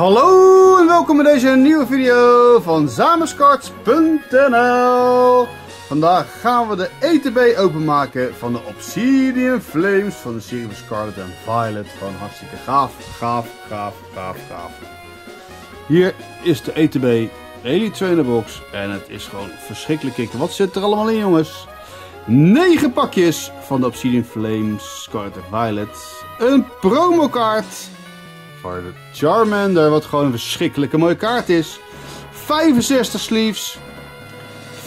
Hallo en welkom bij deze nieuwe video van Zamenskarts.nl Vandaag gaan we de ETB openmaken van de Obsidian Flames van de serie Scarlet en Violet. Gewoon hartstikke gaaf, gaaf, gaaf, gaaf, gaaf. Hier is de ETB Elite 2 in de box en het is gewoon verschrikkelijk. Wat zit er allemaal in jongens? 9 pakjes van de Obsidian Flames, Scarlet en Violet. Een promokaart voor de Charmander, wat gewoon een verschrikkelijke mooie kaart is. 65 sleeves.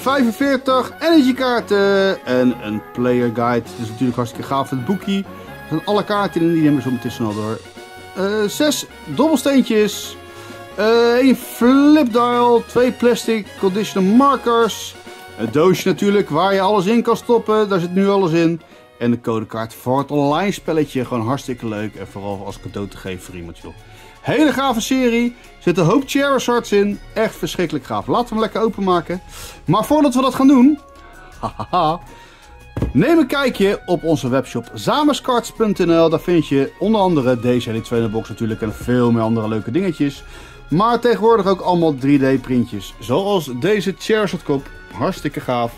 45 energy kaarten en een player guide. Is natuurlijk hartstikke gaaf. Het boekje. Zijn alle kaarten in, die nemen we zo meteen snel door. Uh, zes dobbelsteentjes. Uh, een flip dial. Twee plastic conditioner markers. Een doosje natuurlijk waar je alles in kan stoppen. Daar zit nu alles in. En de codekaart voor het online spelletje. Gewoon hartstikke leuk. En vooral als cadeau te geven voor iemand joh. Hele gave serie. Er zitten een hoop Charizards in. Echt verschrikkelijk gaaf. Laten we hem lekker openmaken. Maar voordat we dat gaan doen... neem een kijkje op onze webshop zamenscards.nl. Daar vind je onder andere deze Elite 2 box natuurlijk. En veel meer andere leuke dingetjes. Maar tegenwoordig ook allemaal 3D printjes. Zoals deze Charizard kop. Hartstikke gaaf.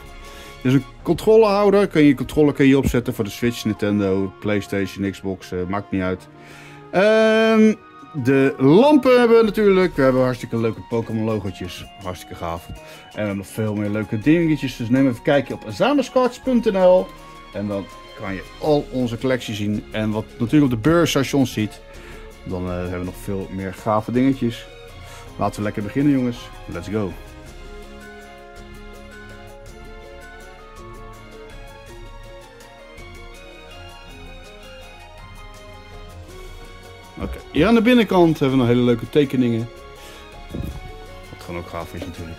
Dus een controlehouder. Kun je controller kun je opzetten voor de Switch, Nintendo, Playstation, Xbox. Uh, maakt niet uit. Um, de lampen hebben we natuurlijk. We hebben hartstikke leuke Pokémon logotjes. Hartstikke gaaf. En we hebben nog veel meer leuke dingetjes. Dus neem even een kijkje op zamenscards.nl. En dan kan je al onze collectie zien. En wat natuurlijk op de beurs als je ons ziet. Dan uh, hebben we nog veel meer gave dingetjes. Laten we lekker beginnen jongens. Let's go. Oké, hier aan de binnenkant hebben we nog hele leuke tekeningen. Wat gewoon ook gaaf is natuurlijk.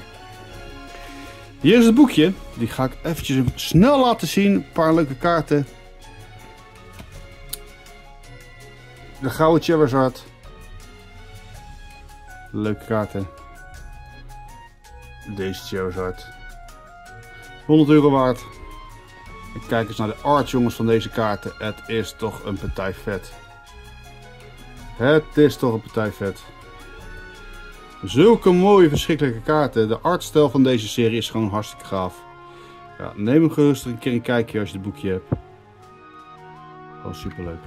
Hier is het boekje. Die ga ik eventjes snel laten zien. Een paar leuke kaarten. De gouden Charizard. Leuke kaarten. Deze Charizard. 100 euro waard. En kijk eens naar de art jongens van deze kaarten. Het is toch een partij vet. Het is toch een partij vet. Zulke mooie verschrikkelijke kaarten. De artstijl van deze serie is gewoon hartstikke gaaf. Ja, neem hem gerust een keer een kijkje als je het boekje hebt. Gewoon super leuk.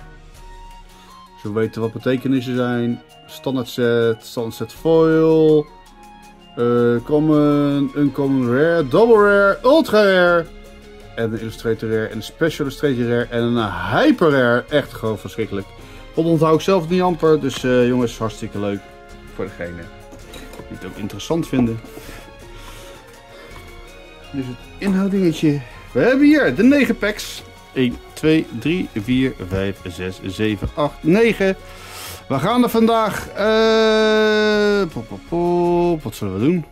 Zo weten wat betekenissen zijn. Standaard set, standaard set foil. Uh, common, uncommon rare, double rare, ultra rare. En een illustrator rare en een special illustrator rare en een hyper rare. Echt gewoon verschrikkelijk. Dat onthoud ik zelf niet amper. Dus uh, jongens, hartstikke leuk voor degene die het ook interessant vinden. Dus het inhoudingetje. We hebben hier de 9 packs. 1, 2, 3, 4, 5, 6, 7, 8, 9. We gaan er vandaag... Uh, pop, pop, pop. Wat zullen we doen?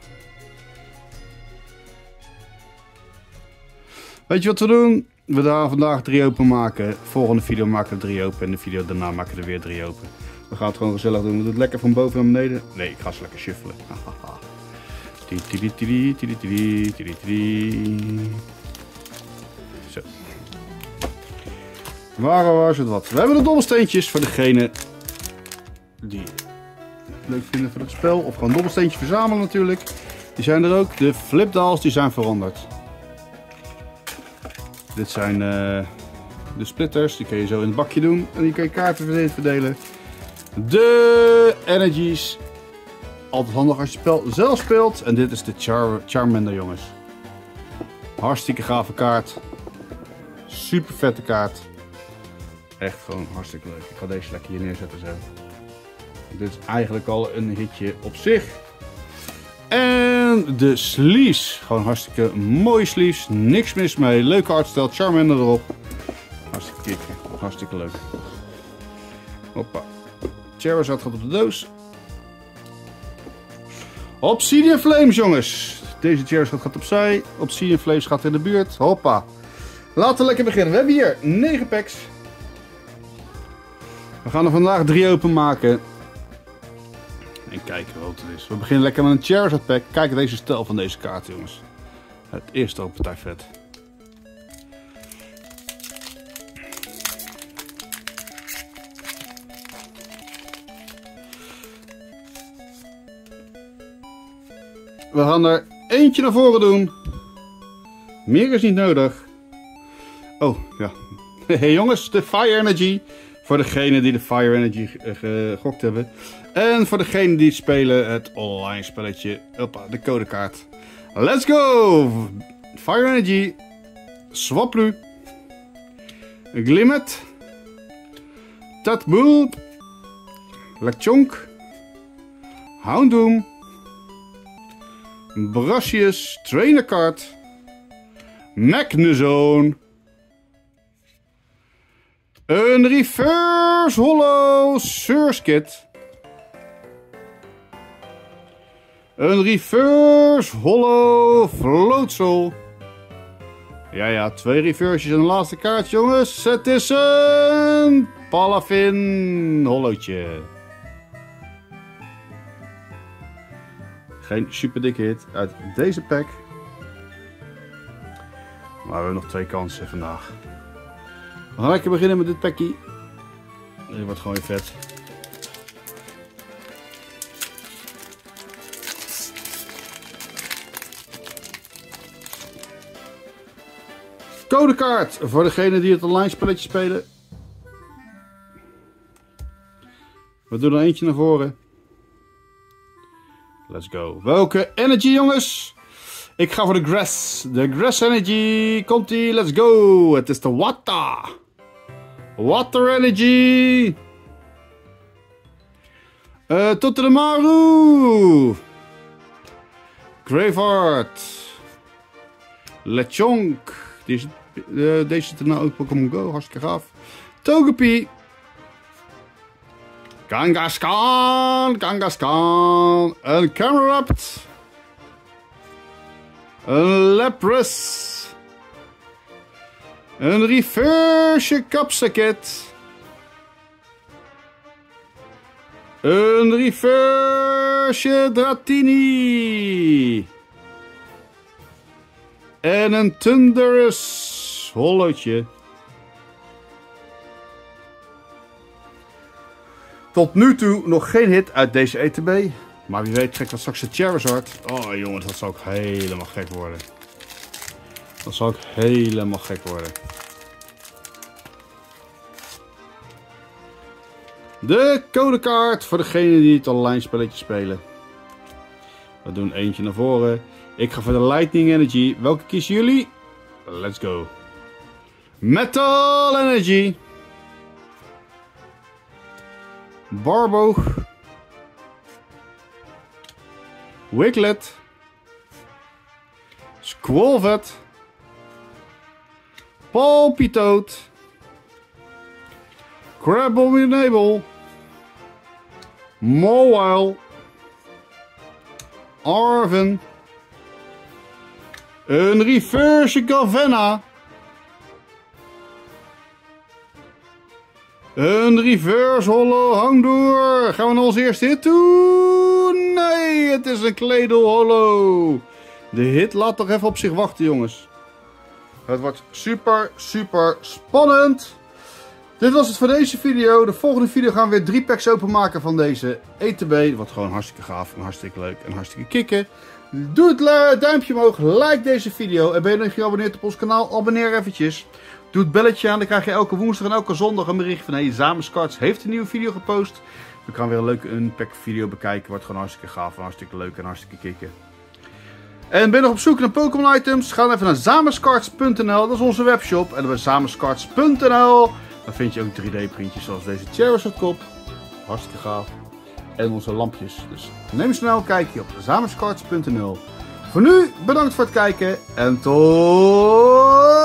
Weet je wat we doen? We gaan vandaag drie open maken. Volgende video maken we drie open. En de video daarna maken we er weer drie open. We gaan het gewoon gezellig doen. We doen het lekker van boven naar beneden. Nee, ik ga ze lekker shuffelen. Zo. Waar was het wat? We hebben de dobbelsteentjes voor degene die leuk vinden voor het spel. Of gewoon dobbelsteentjes verzamelen natuurlijk. Die zijn er ook. De flipdals die zijn veranderd. Dit zijn uh, de splitters, die kun je zo in het bakje doen en die kun je kaarten verdelen. De energies, altijd handig als je spel zelf speelt. En dit is de Char Charmander jongens. Hartstikke gave kaart. Super vette kaart. Echt gewoon hartstikke leuk. Ik ga deze lekker hier neerzetten zo. Dit is eigenlijk al een hitje op zich. En de sleeves. Gewoon hartstikke mooie sleeves. Niks mis mee. Leuke artstijl. Charmander erop. Hartstikke kicken. Hartstikke leuk. Hoppa. Charizard gaat op de doos. Obsidian Flames jongens. Deze Charizard gaat opzij. Obsidian Flames gaat in de buurt. Hoppa. Laten we lekker beginnen. We hebben hier 9 packs. We gaan er vandaag drie open maken en kijken wat het is. We beginnen lekker met een Charizard pack. Kijk deze stijl van deze kaart, jongens. Het eerste open partij vet. We gaan er eentje naar voren doen. Meer is niet nodig. Oh, ja. hey jongens, de Fire Energy. Voor degenen die de Fire Energy eh, gegokt hebben. En voor degenen die spelen het online spelletje. Hoppa, de codekaart. Let's go! Fire Energy. Swaplu. Glimmet. Tatboop. Lechonk. Houndoom. Brashius. Trainercard. Magnezone. Een reverse hollow Surskit. Een reverse hollow Floatsel. Ja, ja, twee reverses en een laatste kaart, jongens. Het is een Palafin hollowtje. Geen super dikke hit uit deze pack. Maar we hebben nog twee kansen vandaag. We gaan lekker beginnen met dit pakje. Dit wordt gewoon vet. Codekaart voor degene die het online spelletje spelen. We doen er eentje naar voren. Let's go. Welke energy jongens? Ik ga voor de grass. De grass energy. Komt ie. Let's go. Het is de water. Water energy. Uh, Totodemaru. Graveheart. Lechonk. Uh, deze zit er nou ook Pokémon Go. Hartstikke gaaf. Togepi. Kangaskhan. Kangaskhan. Een Camerupt. Een Lapras. Een reverse Capsakit. Een reverse Dratini. En een Thunderous hollotje. Tot nu toe nog geen hit uit deze ETB. Maar wie weet trekt dat straks de Charizard. Oh jongens, dat zou ook helemaal gek worden. Dat zou ook helemaal gek worden. De codekaart voor degenen die het online spelletje spelen. We doen eentje naar voren. Ik ga voor de Lightning Energy. Welke kiezen jullie? Let's go. Metal Energy. Barboog. Wiglet. Squallvet. Palpitoad. Crabble Mowile. Arven. Een reverse Galvena. Een reverse hollow hangdoor. Gaan we naar ons eerste hit toe? Nee, het is een kledel hollow. De hit laat toch even op zich wachten, jongens. Het wordt super, super spannend. Dit was het voor deze video. De volgende video gaan we weer drie packs openmaken van deze ETB. Wat gewoon hartstikke gaaf en hartstikke leuk en hartstikke kicken. Doe het duimpje omhoog, like deze video. En ben je nog niet geabonneerd op ons kanaal, abonneer eventjes. Doe het belletje aan, dan krijg je elke woensdag en elke zondag een bericht van... Hey, Zamenskarts heeft een nieuwe video gepost. We gaan weer een leuke unpack video bekijken. Wordt gewoon hartstikke gaaf en hartstikke leuk en hartstikke kicken. En ben je nog op zoek naar Pokémon items? Ga dan even naar zamenskarts.nl. Dat is onze webshop. En dan zamenskarts.nl. Dan vind je ook 3D printjes zoals deze Charizard kop. Hartstikke gaaf. En onze lampjes. Dus neem snel een kijkje op zamenskarts.nl. Voor nu bedankt voor het kijken en tot